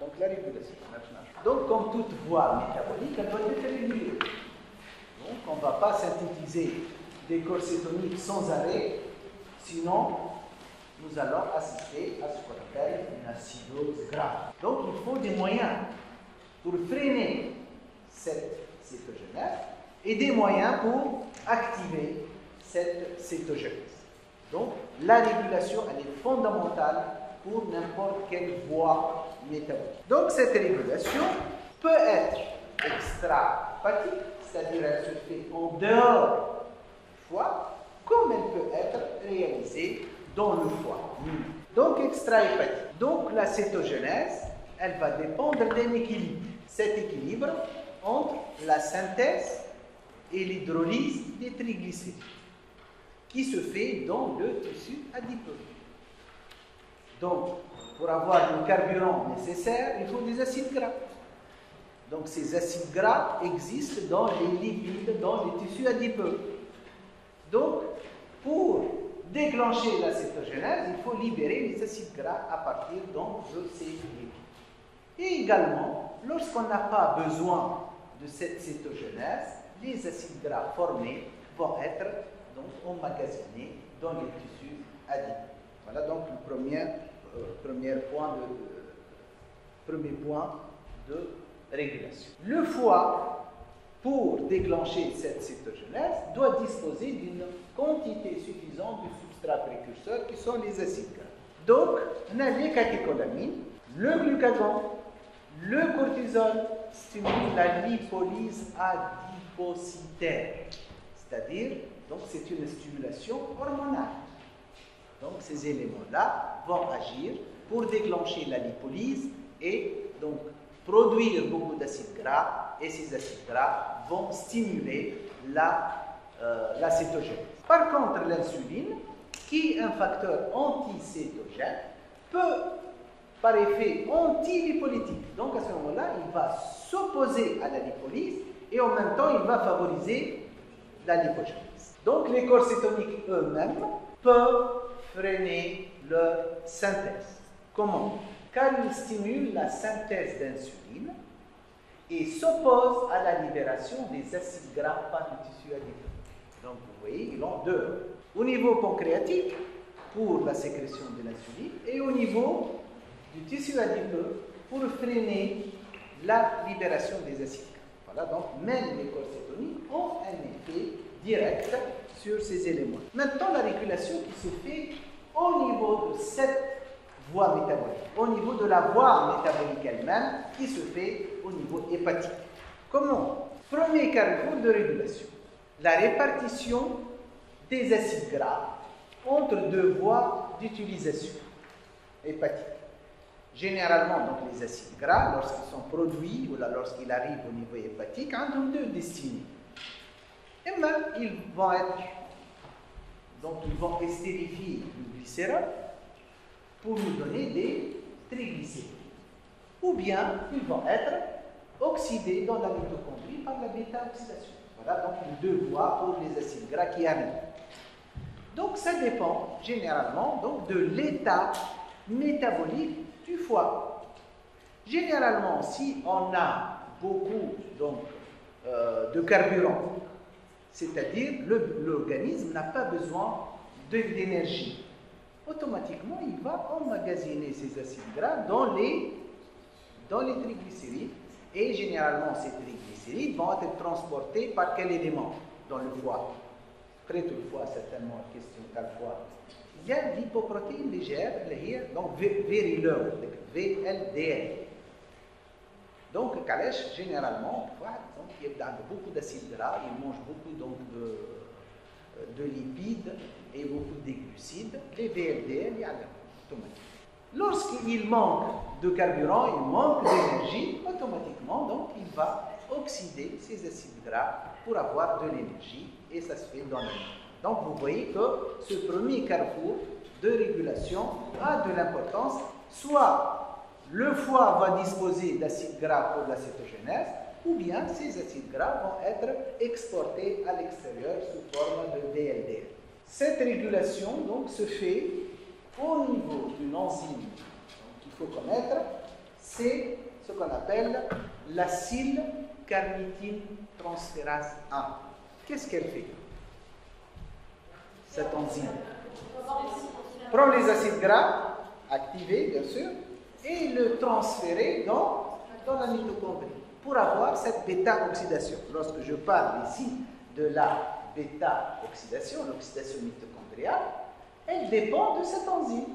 Donc la régulation. Donc comme toute voie métabolique, elle doit être régulée. Donc on ne va pas synthétiser des corps cétoniques sans arrêt, sinon nous allons assister à ce qu'on appelle une acidose grave. Donc il faut des moyens pour freiner cette cétogenèse et des moyens pour activer cette cétogenèse. Donc la régulation, elle est fondamentale pour n'importe quelle voie Donc cette régulation peut être extra-hépatique, c'est-à-dire elle se fait en dehors du foie, comme elle peut être réalisée dans le foie. Donc extra-hépatique. Donc la cétogenèse, elle va dépendre d'un équilibre. Cet équilibre entre la synthèse et l'hydrolyse des triglycérides, qui se fait dans le tissu adipeux. Donc, pour avoir le carburant nécessaire, il faut des acides gras. Donc, ces acides gras existent dans les lipides, dans les tissus adipeux. Donc, pour déclencher la cétogenèse, il faut libérer les acides gras à partir de ces lipides. Et également, lorsqu'on n'a pas besoin de cette cétogenèse, les acides gras formés vont être donc emmagasinés dans les tissus adipeux. Voilà donc le premier, premier, point de, premier point de régulation. Le foie, pour déclencher cette cétogenèse, doit disposer d'une quantité suffisante de substrats précurseurs qui sont les acides gras. Donc, on a les catécholamines, le glucagon, le cortisol stimule la lipolyse adipocytaire, c'est-à-dire, donc c'est une stimulation hormonale. Donc ces éléments-là vont agir pour déclencher la lipolyse et donc produire beaucoup d'acides gras et ces acides gras vont stimuler la, euh, cétogène. Par contre, l'insuline, qui est un facteur anticétogène, peut par effet anti-lipolytique. Donc à ce moment-là, il va s'opposer à la lipolyse et en même temps, il va favoriser la lipogénèse. Donc les corps cétoniques eux-mêmes peuvent freiner leur synthèse. Comment? Car ils stimulent la synthèse d'insuline et s'opposent à la libération des acides gras par le tissu adipeux. Donc vous voyez, ils ont deux. Au niveau pancréatique, pour la sécrétion de l'insuline, et au niveau du tissu adipeux pour freiner la libération des acides. Voilà, donc même les corps ont un effet direct sur ces éléments. Maintenant, la régulation qui se fait au niveau de cette voie métabolique, au niveau de la voie métabolique elle-même, qui se fait au niveau hépatique. Comment? Premier carrefour de régulation, la répartition des acides gras entre deux voies d'utilisation hépatique. Généralement, donc, les acides gras, lorsqu'ils sont produits ou lorsqu'ils arrivent au niveau hépatique, ont deux destinées. Et même, ils vont être, donc ils vont estérifier le glycérol pour nous donner des triglycérides. Ou bien, ils vont être oxydés dans la mitochondrie par la bêta-oxydation. Voilà donc les deux voies pour les acides gras qui arrivent. Donc ça dépend généralement donc, de l'état métabolique du foie. Généralement, si on a beaucoup donc, euh, de carburant, c'est-à-dire l'organisme n'a pas besoin d'énergie, automatiquement il va emmagasiner ces acides gras dans les, triglycérides. Et généralement ces triglycérides vont être transportés par quel élément? Dans le foie. Très toutefois, certainement, question foie. Il y a l'hypoprotéine légère, donc VLDL. Donc, Kalesh, généralement, il a beaucoup d'acides gras, il mange beaucoup donc, de, de lipides et beaucoup de glucides. Les VLDL, il y a. Lorsqu'il manque de carburant, il manque d'énergie, automatiquement, donc, il va oxyder ces acides gras pour avoir de l'énergie et ça se fait dans le donc vous voyez que ce premier carrefour de régulation a de l'importance, soit le foie va disposer d'acides gras pour la cétogenèse, ou bien ces acides gras vont être exportés à l'extérieur sous forme de VLDL. Cette régulation donc se fait au niveau d'une enzyme qu'il faut connaître, c'est ce qu'on appelle l'acide carnitine transférase 1. Qu'est-ce qu'elle fait Cette enzyme? Prend les acides gras activés, bien sûr, et le transférer dans, dans la mitochondrie pour avoir cette bêta-oxydation. Lorsque je parle ici de la bêta-oxydation, l'oxydation mitochondriale, elle dépend de cette enzyme.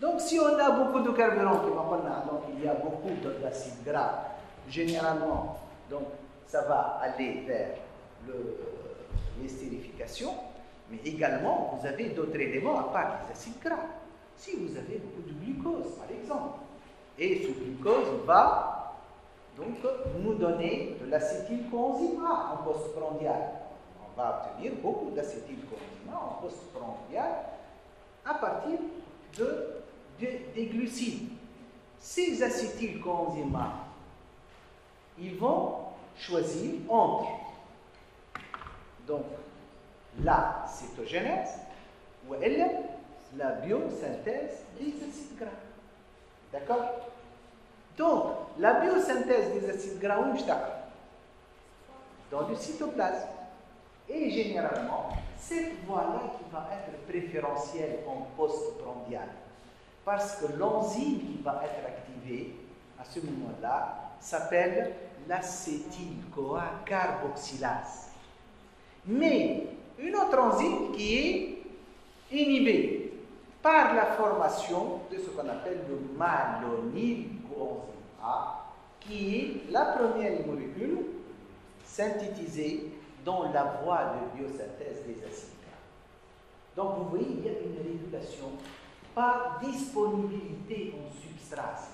Donc, si on a beaucoup de carburant, donc il y a beaucoup d'acides gras, généralement, donc ça va aller vers l'estérification, mais également, vous avez d'autres éléments à part les acides gras. Si vous avez beaucoup de glucose, par exemple, et ce glucose va donc nous donner de l'acétylcoenzyme A en postprandial. On va obtenir beaucoup d'acétylcoenzyme A en postprandial à partir de, des glucides. Ces acétylcoenzymes A, ils vont choisir entre donc la cytogenèse ou elle la biosynthèse des acides gras. D'accord? Donc, la biosynthèse des acides gras, où Dans le cytoplasme. Et généralement, cette voie-là qui va être préférentielle en postprandial. Parce que l'enzyme qui va être activée à ce moment-là s'appelle l'acétyl-CoA carboxylase. Mais une autre enzyme qui est inhibée par la formation de ce qu'on appelle le malonylcoenzyme A, qui est la première molécule synthétisée dans la voie de biosynthèse des acides. Donc vous voyez, il y a une régulation par disponibilité en substrat.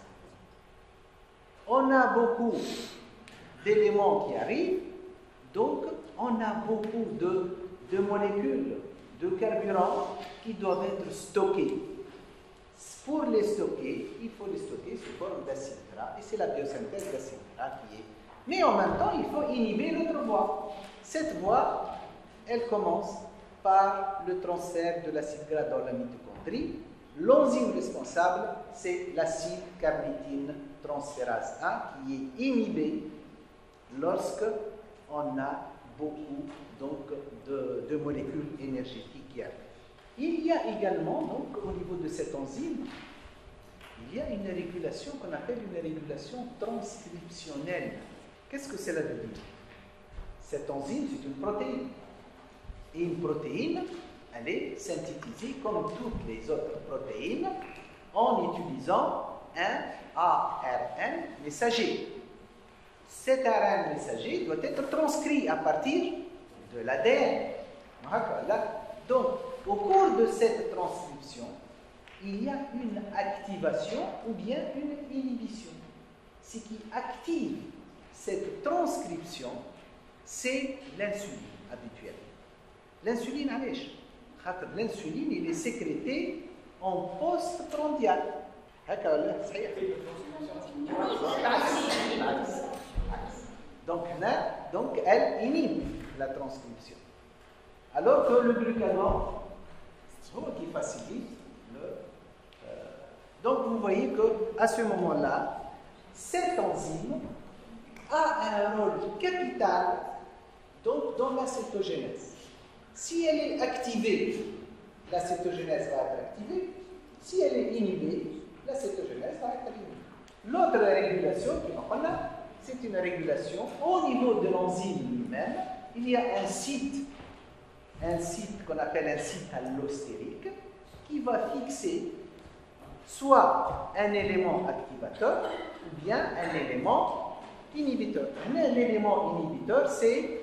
On a beaucoup d'éléments qui arrivent, donc on a beaucoup de molécules de carburant doivent être stockées. Pour les stocker, il faut les stocker sous forme d'acide gras, et c'est la biosynthèse d'acide gras qui est. Mais en même temps, il faut inhiber l'autre voie. Cette voie, elle commence par le transfert de l'acide gras dans la mitochondrie. L'enzyme responsable, c'est l'acide carnitine transférase 1 qui est inhibé lorsque on a beaucoup donc, de, molécules énergétiques qui arrivent. Il y a également, donc, au niveau de cette enzyme, il y a une régulation qu'on appelle une régulation transcriptionnelle. Qu'est-ce que cela veut dire? Cette enzyme, c'est une protéine. Et une protéine, elle est synthétisée comme toutes les autres protéines en utilisant un ARN messager. Cet ARN messager doit être transcrit à partir de l'ADN. Donc, au cours de cette transcription, il y a une activation ou bien une inhibition. Ce qui active cette transcription, c'est l'insuline habituelle. L'insuline, l'insuline, il est sécrété en post-prandial. Donc, donc, elle inhibe la transcription. Alors que le glucagon, qui facilite le. Euh, donc vous voyez qu'à ce moment-là, cette enzyme a un rôle capital donc, dans la cétogénèse. Si elle est activée, la cétogénèse va être activée. Si elle est inhibée, la cétogénèse va être inhibée. L'autre régulation qu'on a, c'est une régulation au niveau de l'enzyme lui-même il y a un site, un site qu'on appelle un site allostérique, qui va fixer soit un élément activateur ou bien un élément inhibiteur. L'élément inhibiteur, c'est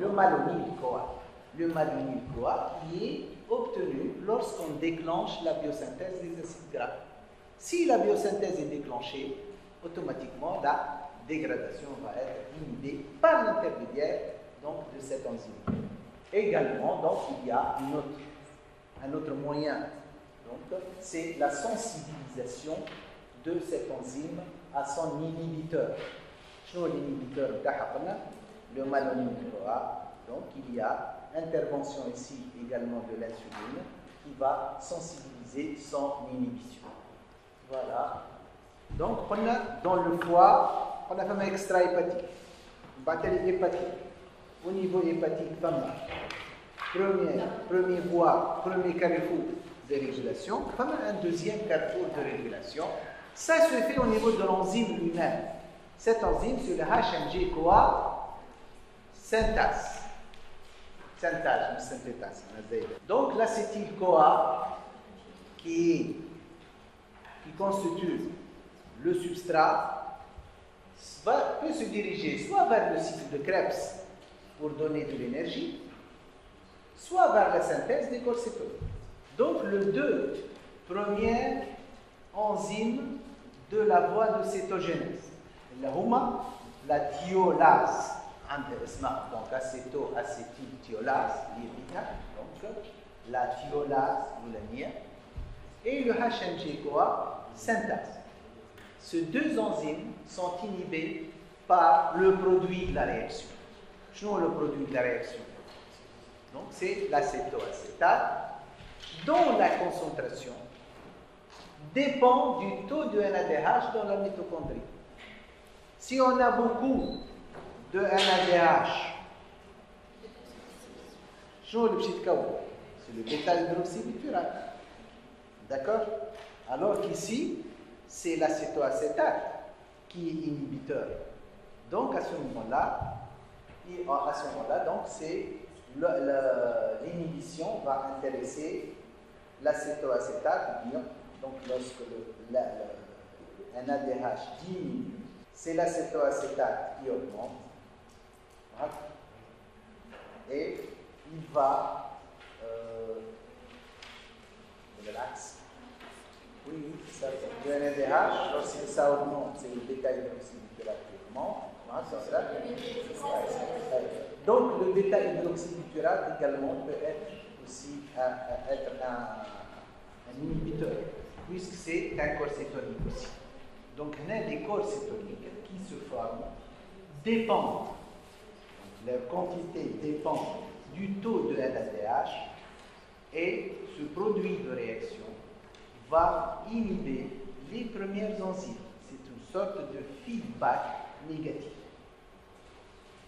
le malonyl-CoA. Le malonyl-CoA est obtenu lorsqu'on déclenche la biosynthèse des acides gras. Si la biosynthèse est déclenchée, automatiquement la dégradation va être inhibée par l'intermédiaire de cette enzyme. Également, donc, il y a un autre moyen, donc, c'est la sensibilisation de cette enzyme à son inhibiteur. l'inhibiteur le malonyl Donc, il y a intervention ici également de l'insuline qui va sensibiliser son inhibition. Voilà Donc, on a dans le foie, on a fait un extra hépatique, bactérie hépatique. Au niveau hépatique, femme, premier, premier voie, premier carrefour de régulation, comme un deuxième carrefour de régulation. Ça se fait au niveau de l'enzyme lui-même. Cette enzyme, c'est le HMG CoA synthase. Synthase, synthétase. Donc l'acétyl-CoA, qui, qui constitue le substrat, peut se diriger soit vers le cycle de Krebs pour donner de l'énergie, soit vers la synthèse des corsétones. Donc, les deux premières enzymes de la voie de cétogénèse. La huma, la thiolase, donc acéto-acétylthiolase, donc la thiolase ou la et le HMG-CoA synthase. Ces deux enzymes sont inhibées par le produit de la réaction. Je le produit de la réaction. Donc c'est l'acétoacétate dont la concentration dépend du taux de NADH dans la mitochondrie. Si on a beaucoup de NADH, c'est le bêta-hydroxybutyrate. D'accord? Alors qu'ici, c'est l'acétoacétate qui est inhibiteur. Donc à ce moment-là, à ce moment-là, donc c'est l'inhibition va intéresser l'acétoacétate, donc lorsque le, un ADH diminue, c'est l'acétoacétate qui augmente. Et il va euh. Oui, ça, le NADH, lorsque ça augmente, c'est le bêta-hydroxybutyrate qui augmente. Donc le bêta-hydroxybutyrate également peut être aussi un, être un, inhibiteur, puisque c'est un corps cétonique aussi. Donc les corps cétoniques qui se forment dépendent, leur quantité dépend du taux de NADH et ce produit de réaction va inhiber les premières enzymes. C'est une sorte de feedback négatif.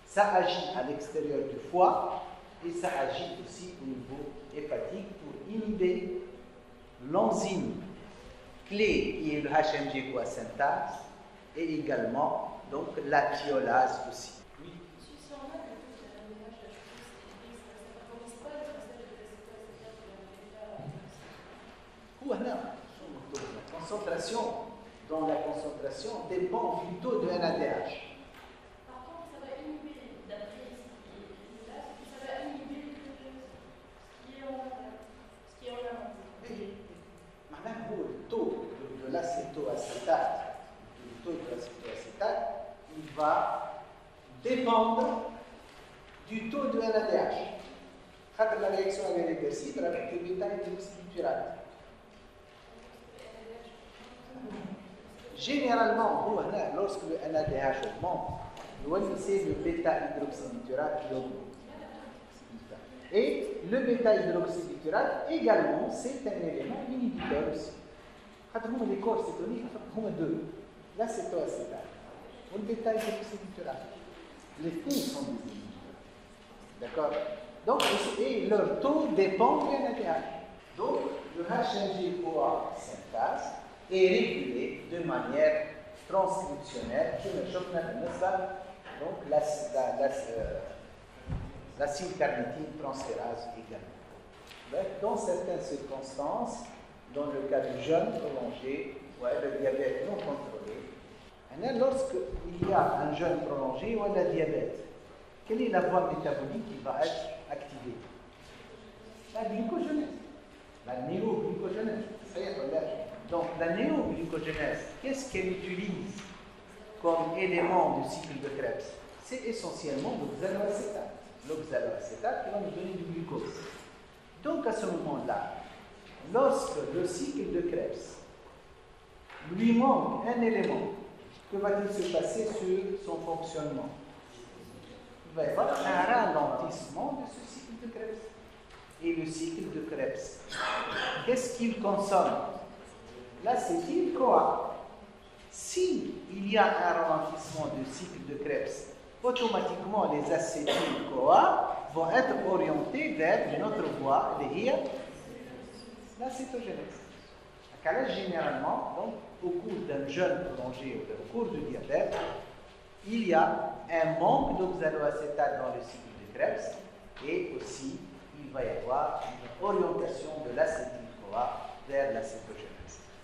Ça agit à l'extérieur du foie et ça agit aussi au niveau hépatique pour inhiber l'enzyme clé qui est le HMG synthase et également donc la thiolase aussi. Oui. La concentration, dans la concentration dépend du taux de NADH. l'acétoacétate, le taux de l'acétoacétate, il va dépendre du taux de NADH. Quand la réaction est réversible avec le bêta-hydroxybutyrate. Généralement, nous, lorsque le NADH augmente, nous c'est le bêta-hydroxybutyrate qui augmente. Et le bêta-hydroxybutyrate également, c'est un élément inhibiteur aussi. Quand les corps cétoniques, on deux. L'acétoacétate, ou le bêta-hydroxybutyrate. Les deux sont des inhibiteurs. D'accord? Donc, et leur taux dépend du NADH. Donc, le HNG-CoA synthase est régulé de manière transcriptionnelle. Donc la, la, la, l'acide carnitine transférase également. Dans certaines circonstances, dans le cas du jeûne prolongé, ouais, le diabète non contrôlé, lorsqu'il y a un jeûne prolongé ou un diabète, quelle est la voie métabolique qui va être activée? La glucogenèse, la néoglucogenèse. Donc la néoglucogenèse, qu'est-ce qu'elle utilise comme élément du cycle de Krebs? C'est essentiellement l'oxaloacétate. L'oxaloacétate qui va nous donner du glucose. Donc à ce moment-là, lorsque le cycle de Krebs lui manque un élément, que va-t-il se passer sur son fonctionnement? Il va y avoir un ralentissement de ce cycle de Krebs. Et le cycle de Krebs, qu'est-ce qu'il consomme? L'acétyl-CoA. si il y a un ralentissement du cycle de Krebs, automatiquement les acétyl-CoA vont être orientés vers une autre voie, la cétogénèse. généralement, donc, au cours d'un jeûne prolongé ou au cours du diabète, il y a un manque d'oxaloacétate dans le cycle de Krebs et aussi il va y avoir une orientation de l'acétyl-CoA vers la cétogénèse.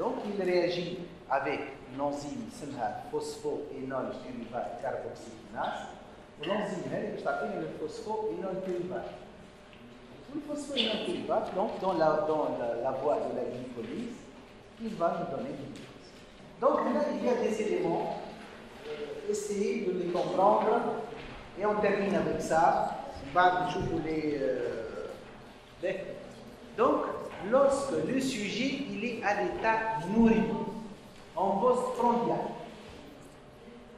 donc il réagit avec une enzyme اسمها phosphoénol pyruvate carboxylinase والانزيم هذه باش تعطينا الفوسفوينول بيرuvate le phosphoénol pyruvate donc dans la, dans la, la voie de la glycolyse il va nous donner du glucose donc là il y a des éléments euh, essayez de les comprendre et on termine avec ça بعد نشوفوا les euh, donc lorsque le sujet il est à l'état nourri en postprandial.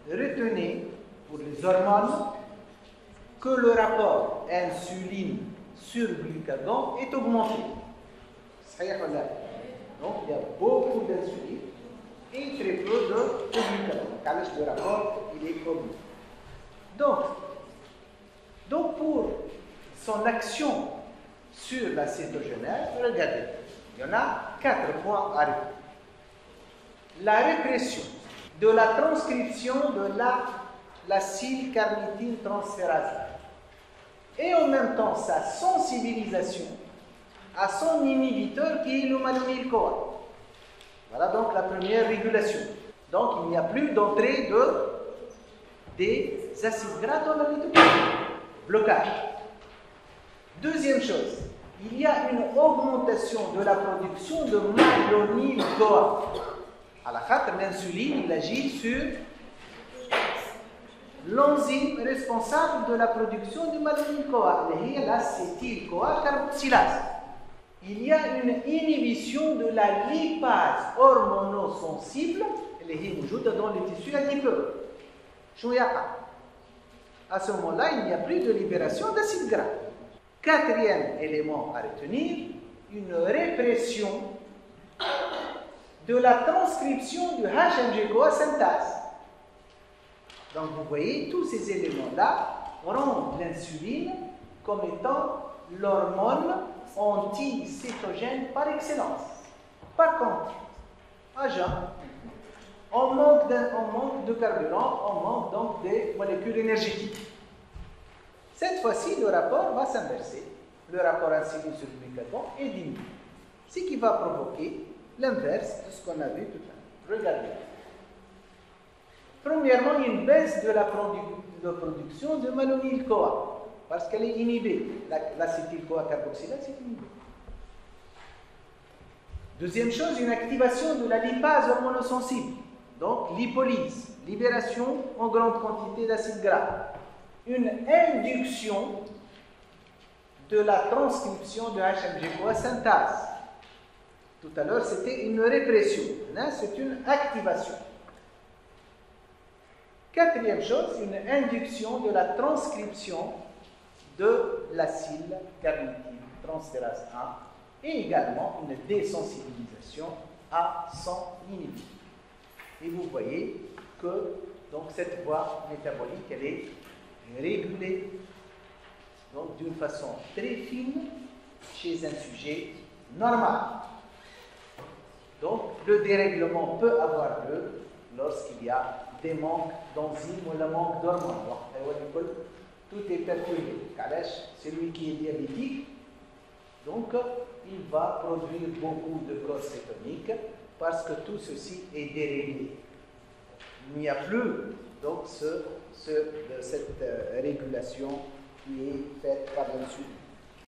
Retenez pour les hormones que le rapport insuline sur glucagon est augmenté. Donc il y a beaucoup d'insuline et très peu de, glucagon. Car le rapport il est augmenté. Donc, donc pour son action sur la regardez, il y en a quatre points à la répression de la transcription de la l'acylcarnitine transférase et en même temps sa sensibilisation à son inhibiteur qui est le malonil-CoA. Voilà donc la première régulation. Donc il n'y a plus d'entrée de, des acides gras dans la. Blocage. Deuxième chose, il y a une augmentation de la production de malonil-CoA. À la l'insuline, il agit sur l'enzyme responsable de la production du malonyl-CoA, l'acétyl-CoA carboxylase. Il y a une inhibition de la lipase hormonosensible, elle est dans les tissus adipeux. À ce moment-là, il n'y a plus de libération d'acide gras. Quatrième élément à retenir, une répression de la transcription du HMG-CoA synthase. Donc vous voyez, tous ces éléments-là rendent l'insuline comme étant l'hormone anti-cétogène par excellence. Par contre, à on manque de carburant, on manque donc des molécules énergétiques. Cette fois-ci, le rapport va s'inverser. Le rapport insuline sur le glucagon est diminué. Ce qui va provoquer l'inverse de ce qu'on a vu tout à l'heure. Regardez. Premièrement, une baisse de la production de malonyl-CoA parce qu'elle est inhibée. L'acétyl-CoA carboxylate est inhibée. Deuxième chose, une activation de la lipase hormonosensible. Donc, lipolyse, libération en grande quantité d'acide gras. Une induction de la transcription de HMG-CoA synthase. Tout à l'heure, c'était une répression. Là, c'est une activation. Quatrième chose, une induction de la transcription de l'acide carnitine transférase 1 et également une désensibilisation à son inhibiteur. Et vous voyez que cette voie métabolique, elle est régulée d'une façon très fine chez un sujet normal. Donc, le dérèglement peut avoir lieu lorsqu'il y a des manques d'enzymes ou le manque d'hormones. Tout est perturbé. celui qui est diabétique, donc il va produire beaucoup de corps cétonique parce que tout ceci est déréglé. Il n'y a plus donc ce, cette euh, régulation qui est faite par l'insuline.